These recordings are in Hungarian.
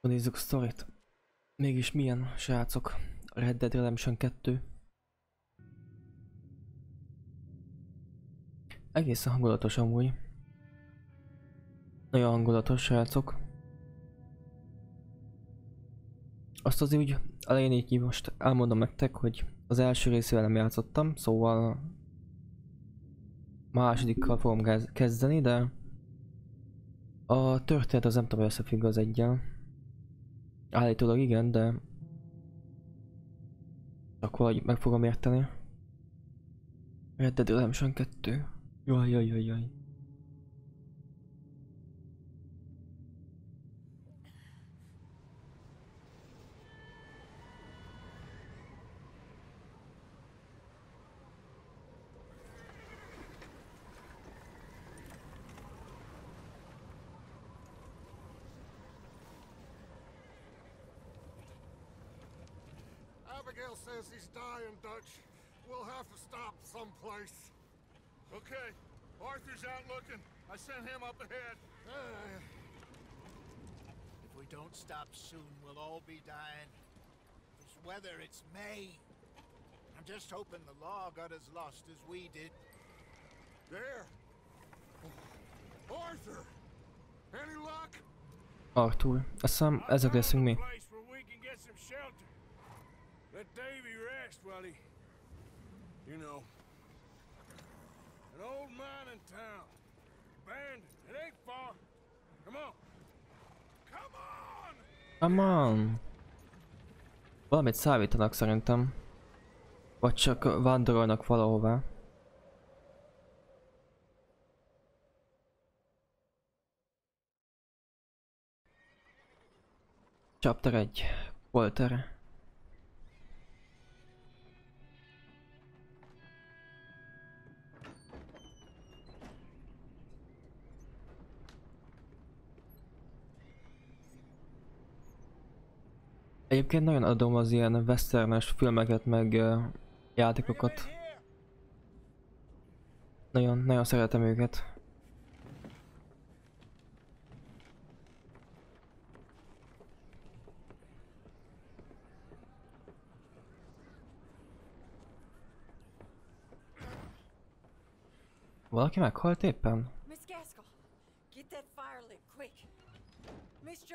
Nézzük a sztorit. Mégis milyen, srácok? Red Dead Redemption 2. Egészen hangulatos amúgy. Nagyon hangulatos, srácok. Azt azért úgy elején így most elmondom nektek, hogy az első részével nem játszottam, szóval másodikkal fogom kezdeni, de a történet az nem tudom, hogy összefügg az egyel. Állítólag igen, de akkor valahogy meg fogom érteni. Red Dead Redemption 2. Jaj, jaj, jaj, jaj. Dying, Dutch. We'll have to stop someplace. Okay, Arthur's out looking. I sent him up ahead. Uh, If we don't stop soon, we'll all be dying. This weather, it's May. I'm just hoping the law got as lost as we did. there. Arthur! Any luck? Arthur. Azt hiszem ezek leszünk mi. Let Davy rest while he, you know, an old mining town, abandoned. It ain't far. Come on. Come on! Come on! Valamit szállítanak szerintem. Vagy csak vándorolnak valahová. Chapter 1. Walter. Egyébként nagyon adom az ilyen westernes filmeket meg uh, játékokat. Nagyon, nagyon szeretem őket. Valaki meghalt éppen?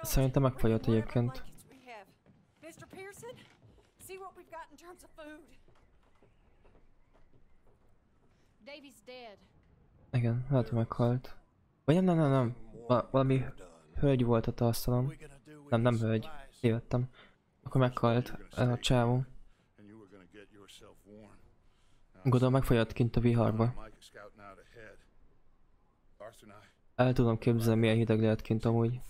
Szerintem megfagyott egyébként. See what we've got in terms of food. Davy's dead. Igen, lehet, hogy meghalt. Vagy nem, nem, nem, nem. Va valami hölgy volt a with Nem, nem hölgy. Tévedtem. Akkor meghalt ez a csávó. Gondolom megfagyott kint a viharba. El tudom képzelni milyen hideg lehet kint amúgy.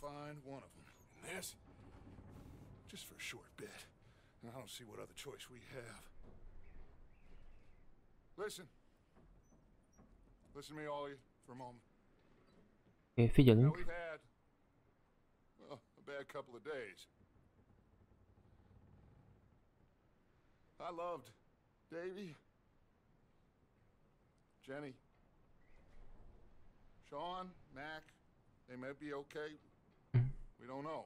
I don't see what other choice we have. Listen. Listen to me, all of you, for a moment. Now, figyelünk. we've had, well, a bad couple of days. I loved Davy, Jenny, Sean, Mac. They may be okay. Mhm. We don't know.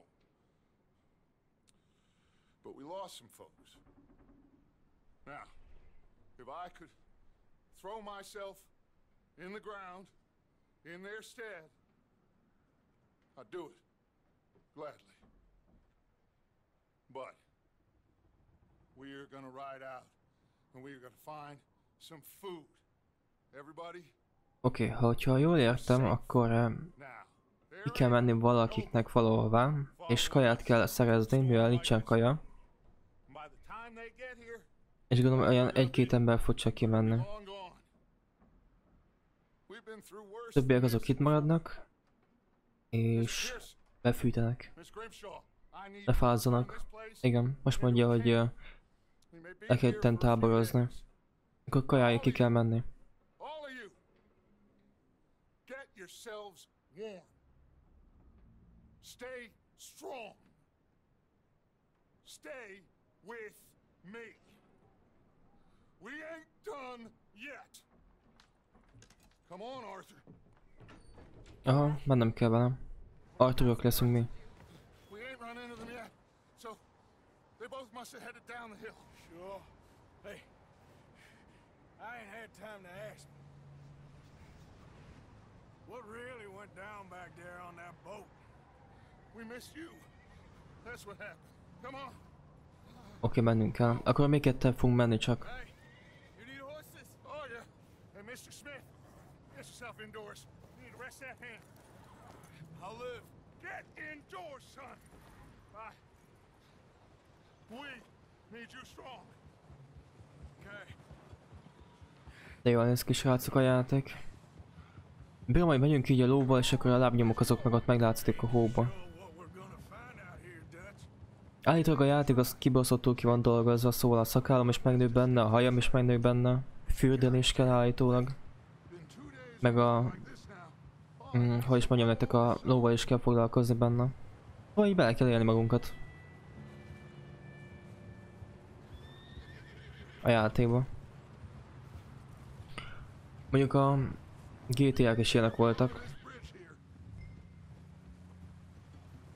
But we lost some folks. Now, if I could throw myself in the ground in their stead, I'd do it. Gladly. But we're gonna ride out and we're gonna find some food. Everybody? Oké, okay, ha hogyha jól értem, akkor Now. ki kell menni valakiknek valahová, és kaját kell szerezni, mivel nincsen kaja. By the time they get here, És gondolom olyan egy-két ember fog csak kimenni. Többiek azok itt maradnak, és befűtenek, lefázzanak. Igen, most mondja, hogy be le kell itten táborozni. Akkor kajáig ki kell menni. Stay strong. Stay with me. We ain't done yet. Come on, Arthur. Aha, mennem kell velem. Arturok leszünk mi. We ain't run into them yet. So they both must have headed down the hill. Sure. Hey, I ain't had time to ask. What really went down back there on that boat? We missed you. That's what happened. Come on. Oké, mennünk kell. Akkor még ketten fogunk menni csak. Okay. De jól néz ki srácok a játék. Bírom, hogy megyünk így a lóval, és akkor a lábnyomok azok meg ott meglátszik a hóba. Know what we're gonna find out here, Dutch? Állítólag a játék az kibaszottul ki van dolgozva, szóval a szakállam is megnő benne, a hajam is megnő benne. Is kell állítólag. Meg a... Mm, hogy is mondjam nektek, a lóval is kell foglalkozni benne. Vagy bele kell élni magunkat. A játékba. Mondjuk a GTA-k is ilyenek voltak.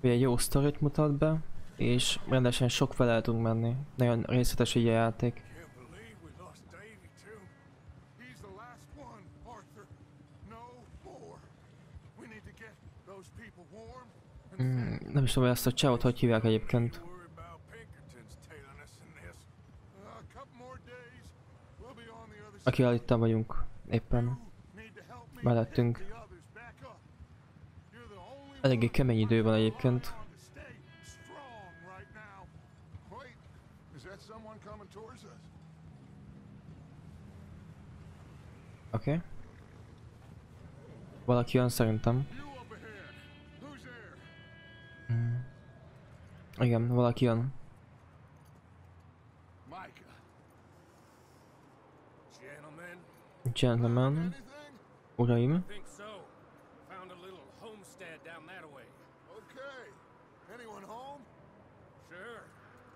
Hogy egy jó sztorit mutat be, és rendesen sok fel el tudunk menni. Nagyon részletes így a játék. Mm, nem is tudom, hogy ezt a csávot hogy hívják egyébként. Akivel itt vagyunk éppen. Mellettünk. Eléggé kemény idő van egyébként. Oké. Okay. Valaki jön szerintem. Mm. Igen, valaki jön. Gentlemen, uraim. think so. Found a little homestead down that way. Okay. Anyone home? Sure.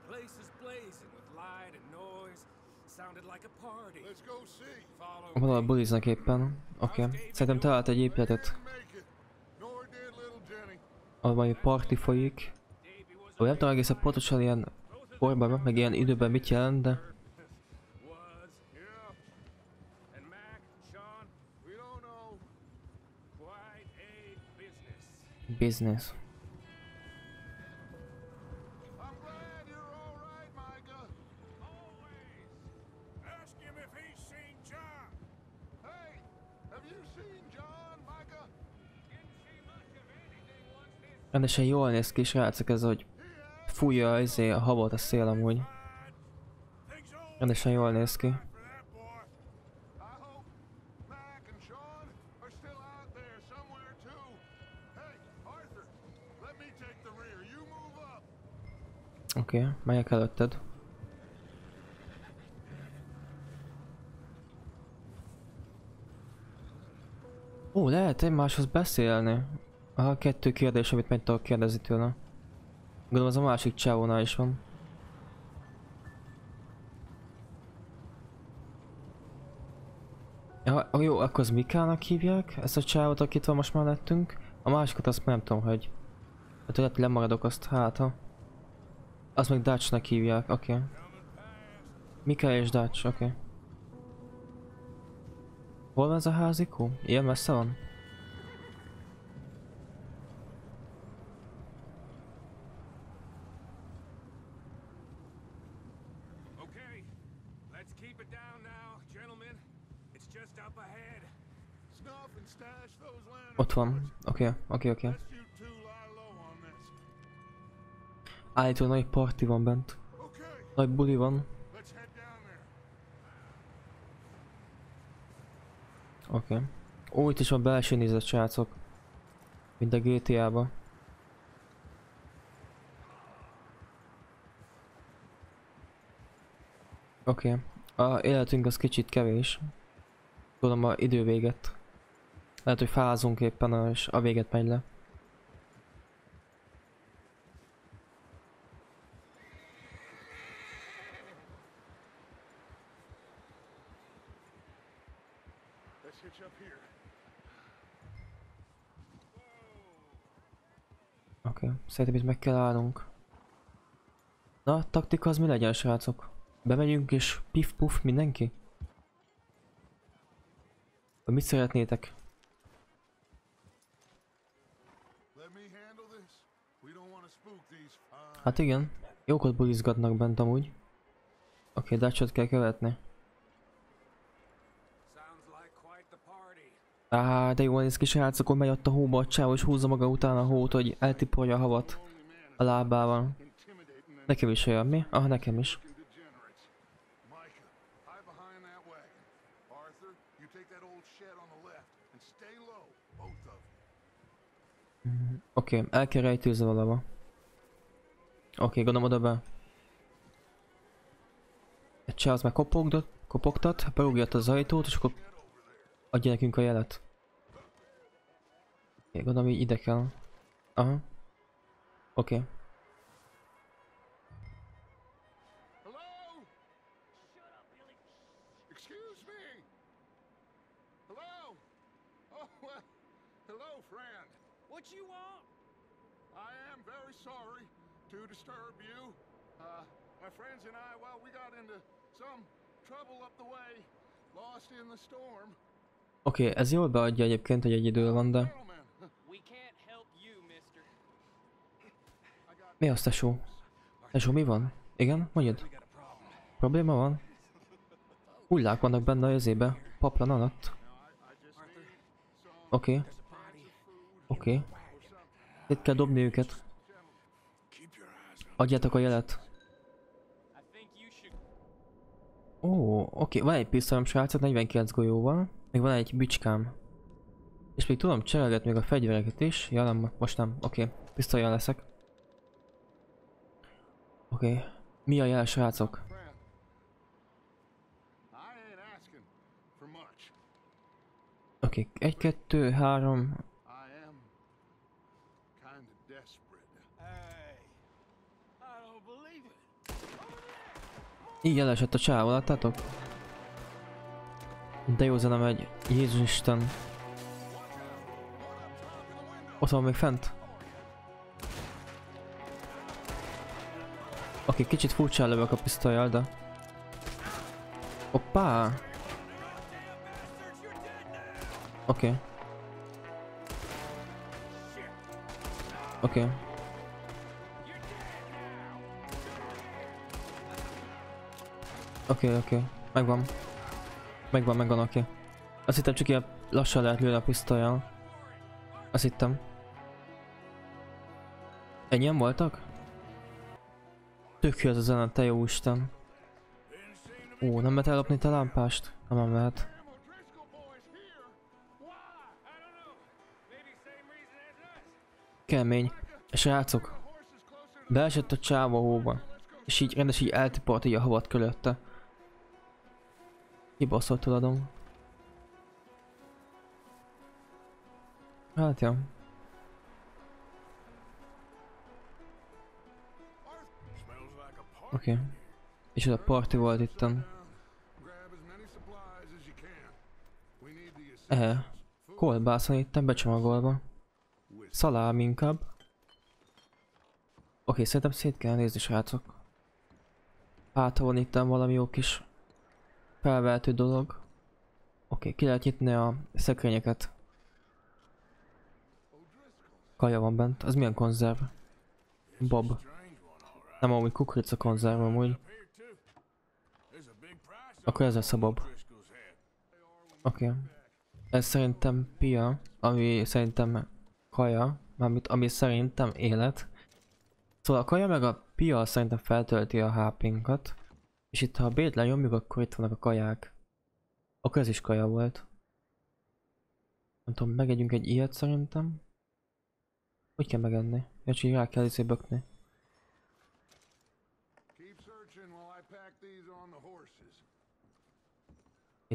Place is blazing with light and noise. Sounded like a party. Let's go see. Follow Valahol buliznak éppen. Oké. Okay. Szerintem talált egy épületet, ahol valami parti folyik. Ó, nem tudom egészen pontosan ilyen korban, meg ilyen időben mit jelent, de... Was. Rendesen jól néz ki, srácok, ez, hogy fújja izé, a habot a szél amúgy. Rendesen jól néz ki. Oké, okay, megyek előtted. Ó, lehet egymáshoz beszélni. Aha, kettő kérdés, amit meg tudok kérdezni tőle. Gondolom az a másik csávónál is van. Ja, jó, akkor az Mikának hívják ezt a csávot, akit van most mellettünk. A másikat azt nem tudom, hogy... Hát lehet lemaradok azt, hát ha. Azt meg Dutchnak hívják, oké. Okay. Mika és Dutch, oké. Okay. Hol van ez a házikó? Ilyen messze van? Okay, let's keep it down now, gentlemen. It's just up ahead. Snuff and stash those lanterns. Ott van. Oké, okay, oké, okay, oké. Okay. Állítólag nagy parti van bent. Nagy buli van. Oké. Okay. Ó, itt is van belső nézet, srácok. Mint a GTA-ba. Oké. Okay. A életünk az kicsit kevés. Tudom a idő véget. Lehet, hogy fázunk éppen, és a véget megy le. Oké, okay. szerintem itt meg kell állnunk. Na, a taktika az mi legyen, srácok? Bemegyünk és pif-puf mindenki? Mit szeretnétek? Hát igen, jókot bulizgatnak bent amúgy. Oké, Dutchot kell követni. Á, de jó néz ki srácok, hogy megy ott a hóba a csáv, és húzza maga után a hót, hogy eltipolja a havat a lábával. Nekem is olyan, mi? Aha, nekem is. you. Oké, okay, el kell rejtőzni valahol. Oké, okay, gondolom oda be. Egy cseh az már kopogtat, kopogtat, berúgja az ajtót, és akkor adja nekünk a jelet. Oké, okay, gondolom így ide kell. Aha. Oké. Okay. To disturb you. Uh, my friends and I, well, we got into some trouble up the way, lost in the storm. Oké, okay, ez jól beadja egyébként, hogy egy idő van, de... Gentlemen, We can't help you, mister. Mi az, tesó? Tesó, mi van? Igen? Mondjad. We got a problem. Probléma van? Hullák vannak benne a özébe, paplan alatt. Oké, body. oké. Itt kell dobni őket. Adjátok a jelet. Ó, oh, oké, okay. van egy pisztolyom srácok, 49 golyóval. Még van egy bicskám. És még tudom cserélgetni még a fegyvereket is. Ja nem, most nem. Oké, okay. pisztolyjal leszek. Oké. Okay. Mi a jel srácok? Oké, okay. 1, 2, 3, Így elesett a csávó, láttátok? De jó zene megy. Jézus Isten. Ott van még fent. Oké, kicsit furcsán lövök a pisztolyjal, de... Hoppá! Oké. Oké. Oké, oké. Megvan. Megvan, megvan, oké. Azt hittem csak ilyen lassan lehet lőni a pisztolyjal. Azt hittem. Ennyien voltak? Tök jó ez a zene, te jó Isten. Ó, nem lehet ellopni te lámpást? Nem, nem lehet. Kemény. Horses closer beesett a csáva hóba. És így rendes így eltipolt így a havat körülötte. Kibaszott tudatom. Hát ja. Oké. Okay. És ez a party volt assistance. Ehe. Kolbászon itten becsomagolva. Szalám inkább. Oké, okay, szerintem szét kell nézni srácok. Hát, ha van itten valami jó kis felvehető dolog. Oké, okay, ki lehet nyitni a szekrényeket. Kaja van bent. Az milyen konzerv? Bob. Nem amúgy kukorica konzerv amúgy. Akkor ez lesz a Bob. Oké. Okay. Ez szerintem pia, ami szerintem kaja, mármint ami szerintem élet. Szóval a kaja meg a pia szerintem feltölti a HP-nkat. És itt ha a B-t lenyomjuk, akkor itt vannak a kaják. Akkor ez is kaja volt. Nem tudom, megegyünk egy ilyet szerintem. Hogy kell megenni? Ja, csak rá kell izé bökni.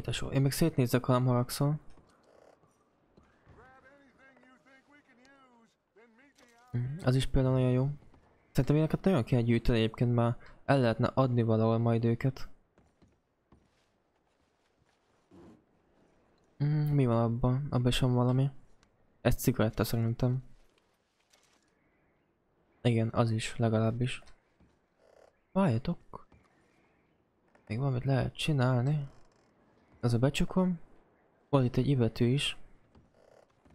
A sor. Én még szétnézek, ha nem haragszol. Mm, Az is például nagyon jó. Szerintem ilyeneket nagyon kell gyűjteni egyébként, már el lehetne adni valahol majd őket. Mm, mi van abban? Abban van valami. Ez cigaretta szerintem. Igen, az is, legalábbis. Várjatok. Még valamit lehet csinálni. Ez a becsukom. Volt itt egy ivető is.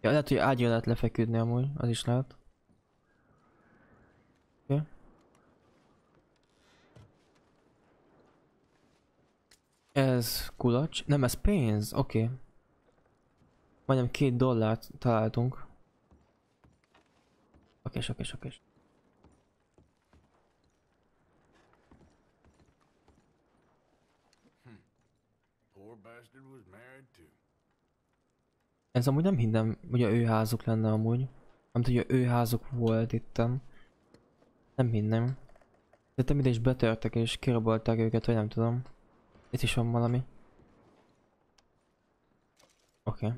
Ja, lehet, hogy ágyra lehet lefeküdni amúgy, az is lehet. Oké. Ez kulacs. Nem, ez pénz. Oké. Okay. Majdnem két dollárt találtunk. Oké, oké, oké. Ez amúgy nem hinnem, hogy a ő házuk lenne amúgy. Nem tudja, ő házuk volt itten. Nem hinnem. De te ide is betörtek és kirabolták őket, vagy nem tudom. Itt is van valami. Oké. Okay.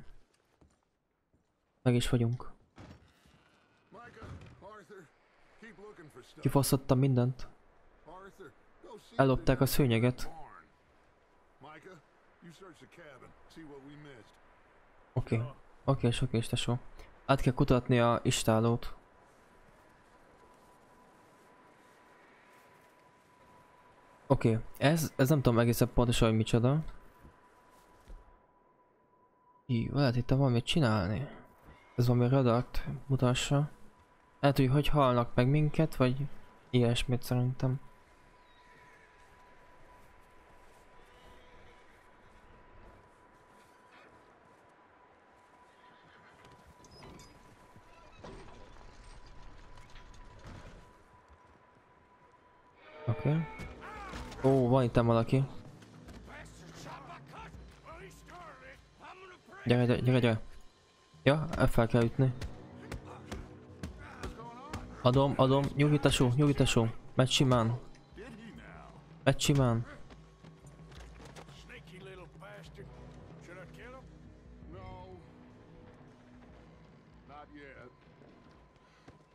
Meg is vagyunk. Kifosztottam mindent. Ellopták a szőnyeget. Oké. Okay. Oké, okay, oké, tesó. Át kell kutatni a istálót. Oké, okay. ez, ez nem tudom egészen pontosan, hogy micsoda. Jó, lehet itt valamit csinálni. Ez valami radart mutassa. Lehet, hogy hogy halnak meg minket, vagy ilyesmit szerintem. Van itt valaki. Gyere, gyere, gyere. Ja, fel kell ütni. Adom, adom, nyugi tesó. Megy simán. Megy simán.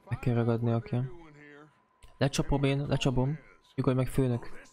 Meg kell ragadni, oké. Okay. Lecsapom én, lecsapom. Nyugodj meg főnök.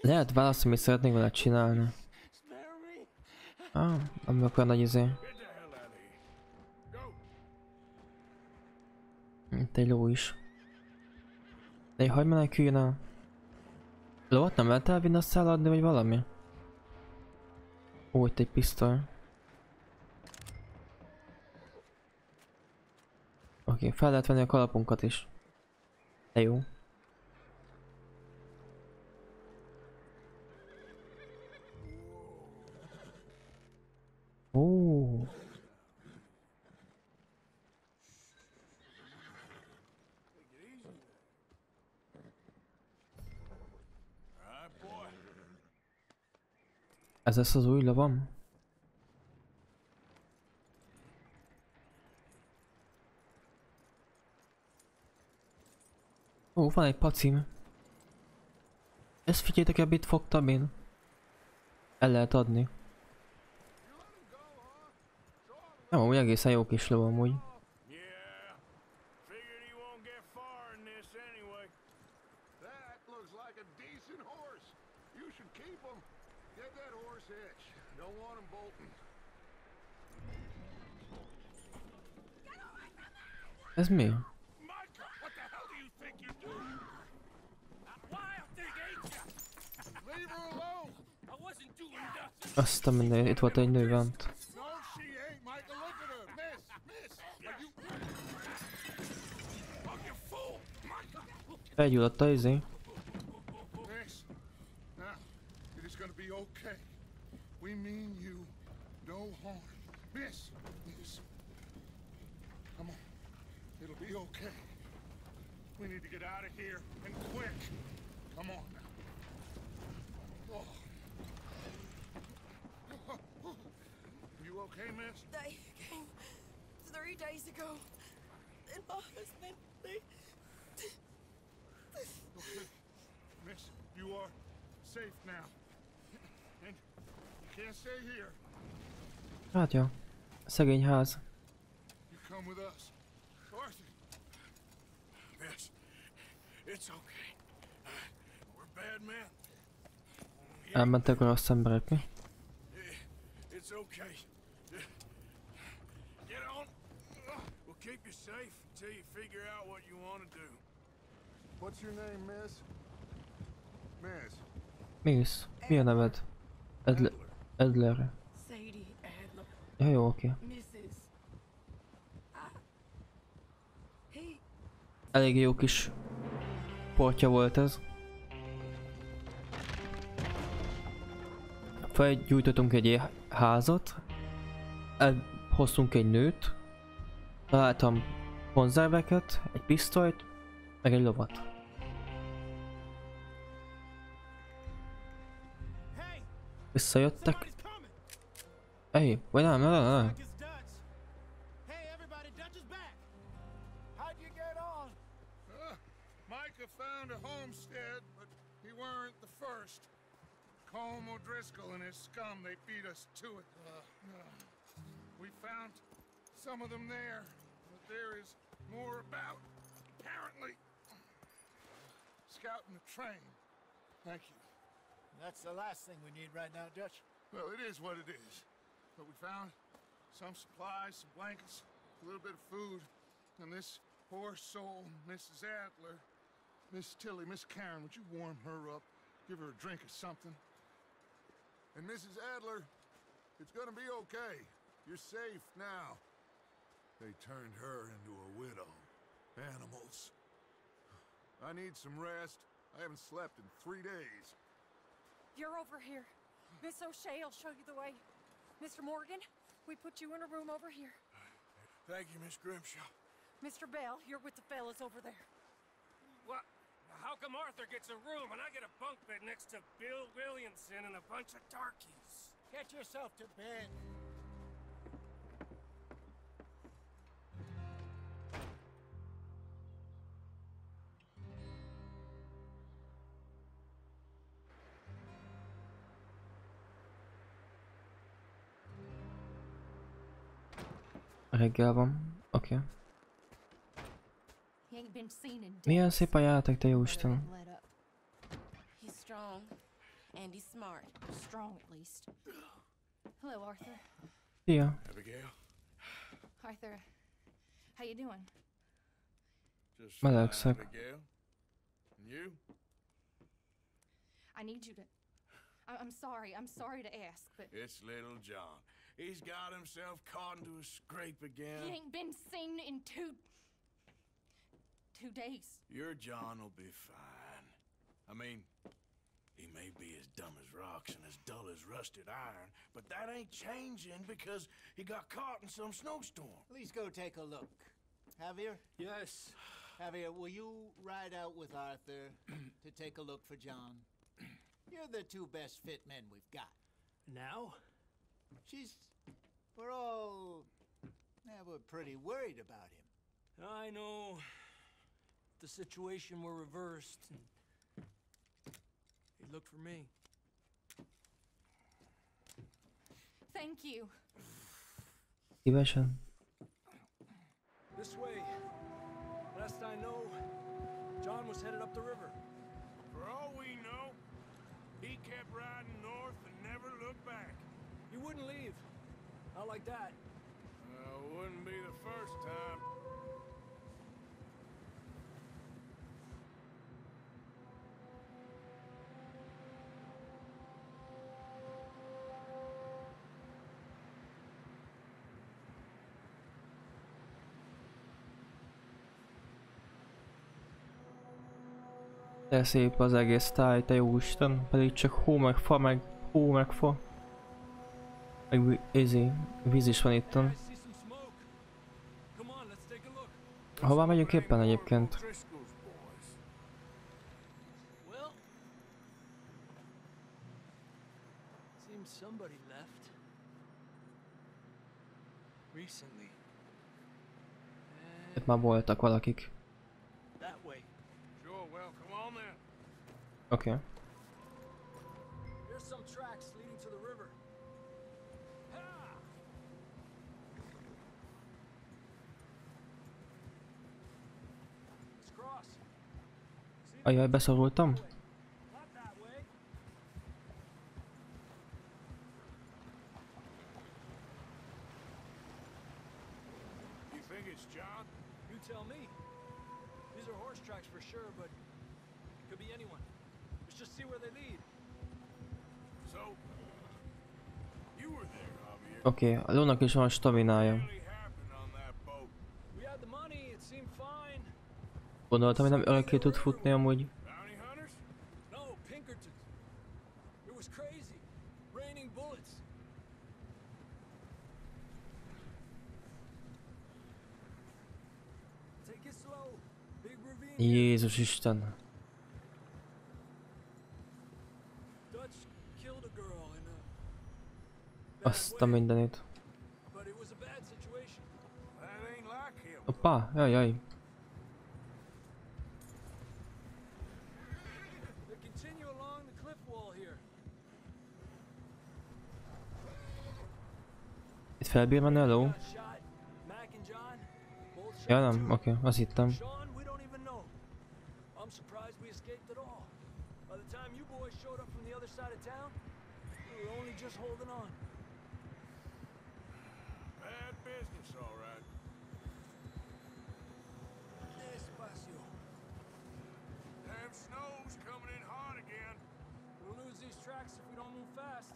Lehet választani, mit szeretnék vele csinálni. Ah, ami akkor nagy izé. Itt egy ló is. De hagyd meneküljön el. Lovat nem lehet elvinni azt eladni, vagy valami? Ó, itt egy pisztoly. Oké, fel lehet venni a kalapunkat is. De jó. Ó. All right, boy. Ez lesz az új lavam? Ó, van egy pacim. Ezt figyeljétek el, mit fogtam én. El lehet adni. Nem, amúgy egészen jó kis ló amúgy. Yeah. Figured Miss. Now, it is gonna be okay. We mean you no harm. Miss, miss. Come on. It'll be okay. We need to get out of here and quick. Come on okay, miss? They came three days ago. And my husband, they. Okay. Miss, you are safe now. And you can't stay here. Hát jó. Szegény ház. You come with us. Arthur, Miss, it's okay. We're bad men. Elmentek a rossz emberek, mi? It's okay. Get on. We'll keep you safe until you figure out what you want to do. what's your name, miss? Miss. Mész? Mi a neved? Edle Edler. Sadie Adler, Ja, jó, oké. Mrs. I. He. Elég jó kis portja volt ez. Felgyújtottunk egy házat, elhoztunk egy nőt, találtam konzerveket, egy pisztolyt, meg egy lovat. Hey, Visszajöttek. somebody's coming. Ej, vagy nem, nem, nem, nem. Back is Dutch. Hey, everybody, Dutch is back. How'd you get on? Uh, Micah found a homestead, but he weren't the first. Colm O'Driscoll and his scum, they beat us to it. Uh, we found some of them there, but there is more about, apparently. Scouting the train. Thank you. That's the last thing we need right now, Dutch. Well, it is what it is. But we found some supplies, some blankets, a little bit of food, and this poor soul, Mrs. Adler, Miss Tilly, Miss Karen, would you warm her up? Give her a drink or something? And Mrs. Adler, it's gonna be okay. You're safe now. They turned her into a widow. Animals. I need some rest. I haven't slept in three days. You're over here. Miss O'Shea will show you the way. Mr. Morgan, we put you in a room over here. Thank you, Miss Grimshaw. Mr. Bell, you're with the fellas over there. What? How come Arthur gets a room and I get a bunk bed next to Bill Williamson and a bunch of darkies? Get yourself to bed. Reggel van. Oké. Okay. Milyen szép a játék, te jó Isten. Hello, Arthur. Szia. Abigail, Arthur, how you doing? just fine, Melegszek. Abigail. And you? I need you to. I- I'm sorry. I'm sorry to ask, but It's little John. He's got himself caught into a scrape again. he ain't been seen in two. two days. Your John will be fine. I mean, he may be as dumb as rocks and as dull as rusted iron, but that ain't changing because he got caught in some snowstorm. Please go take a look. Javier? Yes. Javier, will you ride out with Arthur to take a look for John? You're the two best fit men we've got. Now? She's. We're all. Yeah, we're pretty worried about him. I know. The situation were reversed. And he looked for me. Thank you. Szívesen. This way. Last I know, John was headed up the river. For all we know, he kept riding north and never looked back. He wouldn't leave. Not like that. Uh, wouldn't be the first time. De szép az egész táj, te jó Isten. Pedig csak hó meg fa, meg hó meg fa. Meg vízi, izé, víz is van itton. Hová megyünk éppen egyébként? Somebody. Itt már voltak valakik. Oké. Okay. There, Javier. Oké, okay. a lónak is van staminája. What really happened on that boat? We had the money, it seemed fine. Gondoltam, hogy nem örökké tud futni amúgy. Bounty hunters? No, Pinkertons. It was crazy. Raining bullets. Take it slow. Big ravine. here. Jézus Isten. Dutch killed a girl in a bad Azt a way, mindenit. but it was a bad situation. That ain't like him. Hoppá, jaj, jaj. They continue along the cliff wall here. Itt felbír menni a ló? Got shot. Mac and John, both shot Ja nem, too. oké, okay, azt hittem. Sean, we don't even know. I'm surprised we escaped at all. By the time you boys showed up from the other side of town, we were only just holding on. Bad business, all right. Despacio. Damn snow's coming in hot again. We'll lose these tracks if we don't move fast.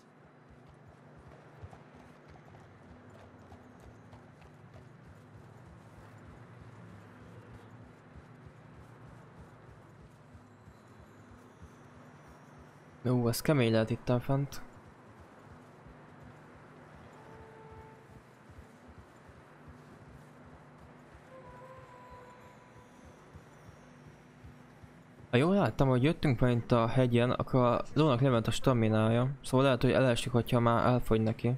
Jó, ez kemény lehet itt fent. Ha jól láttam, hogy jöttünk majd a hegyen, akkor a lónak lement a staminája. Szóval lehet, hogy elesik, hogyha már elfogy neki.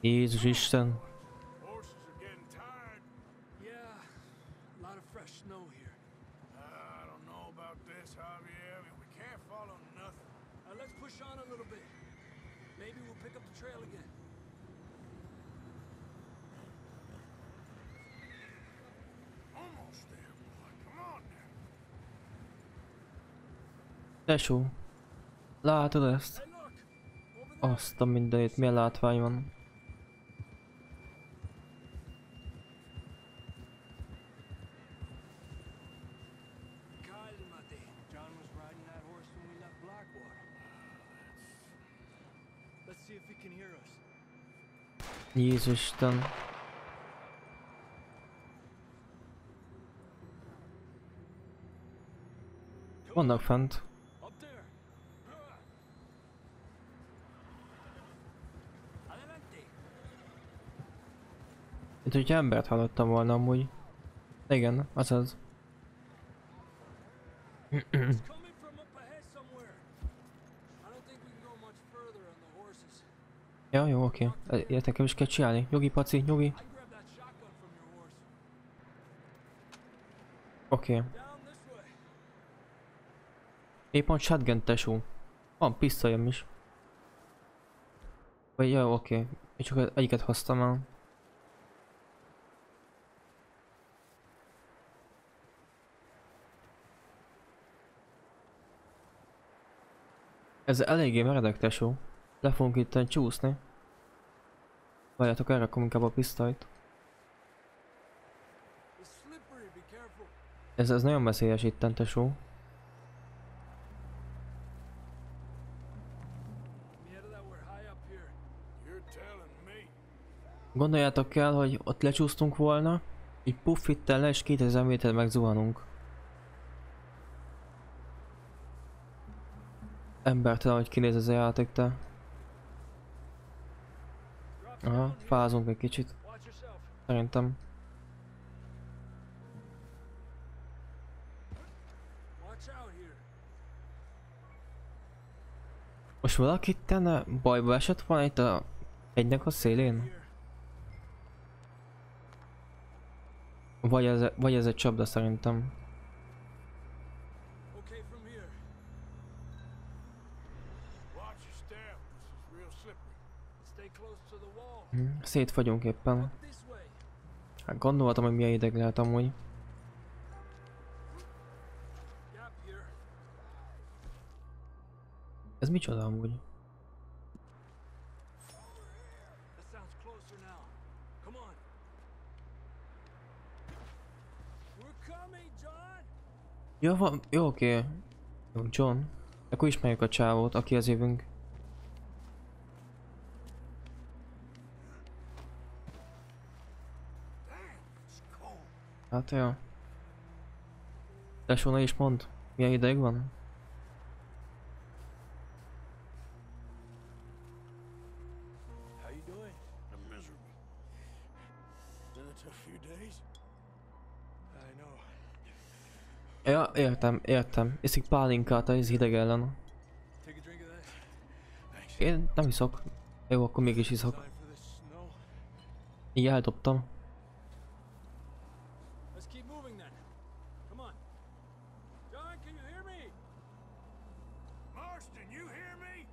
Jézus Isten. Horses are getting tired. Yeah, a lot of fresh snow here. I don't know about this, Javier. I mean, we can't follow nothing. Uh, let's push on a little bit. Maybe we'll pick up the trail again. Almost there, boy. Come on now. Tesó. Látod ezt? Azt a mindenit, milyen látvány van. Calmate. John was riding that horse when we left Blackwater. Let's see if he can hear us. Jézus Isten. Vannak fent. Up there! Adelante! Itt, hogy embert hallottam volna amúgy. Igen, az az. It's coming from up ahead somewhere. I don't think we can go much further on the horses. Ja, jó, oké. Okay. Ilyet nekem is kell csinálni. Nyugi, paci, nyugi. Oké. Okay. Épp van shotgun tesó. Van pisztolyom is. Vagy jó, oké. Okay. Én csak egyiket hoztam el. Ez eléggé meredek tesó. Le fogunk itt csúszni. Várjátok, elrakom inkább a pisztolyt. Ez, ez nagyon veszélyes itten tesó. Gondoljátok el, hogy ott lecsúsztunk volna, így puff le és 2000 méter megzuhanunk. embertelen, hogy kinéz ez a játék, te. Aha, fázunk egy kicsit. Szerintem. Most valaki tenne bajba esett van itt a egynek a szélén? Vagy ez, vagy ez egy csapda szerintem. Szét vagyunk éppen. Hát gondoltam, hogy milyen ideg lehet amúgy. Ez micsoda amúgy? Jó, van, jó, oké. Jó, John. Akkor ismerjük a csávót, aki az jövünk. Hát jó. Tesóna is mond, milyen ideig van? Ja, értem, értem. Iszik pálinkát az hideg ellen. Én nem iszok. Jó, akkor mégis iszok. Így eldobtam. Let's keep moving then. Come on. John, can you hear me? Marston, you hear me?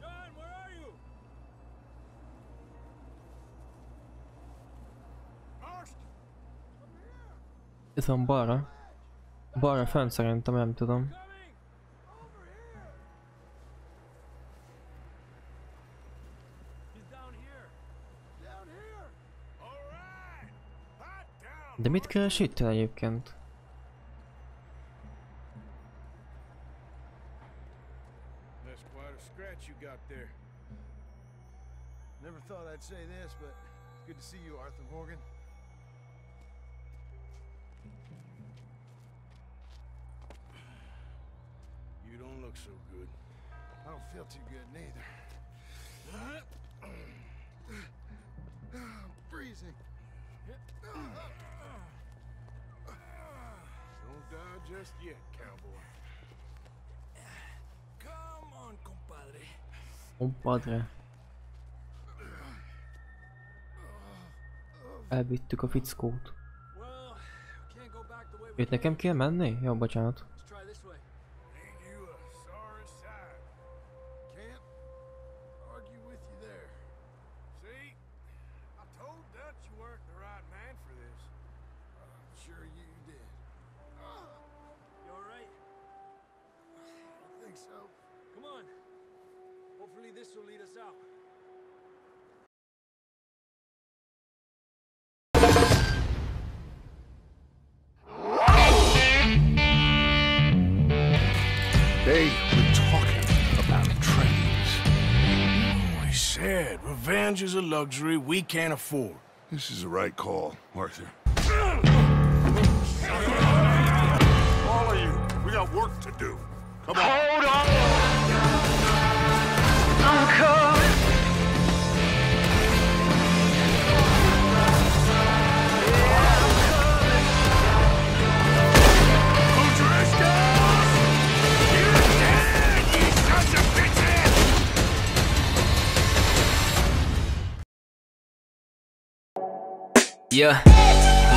John, where are you? Marston! Van balra. Balra fent szerintem, nem tudom. De mit keres itt egyébként? Never thought I'd say this, but good to see you, Arthur Morgan. Don't look so good. I don't feel too good neither. I'm freezing. Don't die just yet, cowboy. Come on, compadre. Kompadre. Elvittük a fickót. Well, we can't go back the way we Itt nekem kell menni? Jó, bocsánat. They were talking about trains. We said revenge is a luxury we can't afford. This is the right call, Arthur. All of you, we got work to do. Come on. Hold Yeah.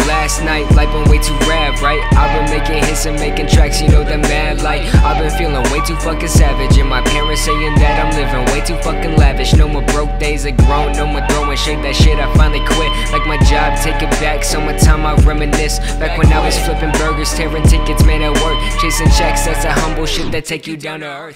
Last night, life been way too rad, right? I've been making hits and making tracks, you know that mad like I've been feeling way too fucking savage, and my parents saying that I'm living way too fucking lavish. No more broke days are grown, no more throwing shit. That shit I finally quit, like my job, take it back. Summertime I reminisce, back when I was flipping burgers, tearing tickets, man at work, chasing checks. That's that humble shit that take you down to earth.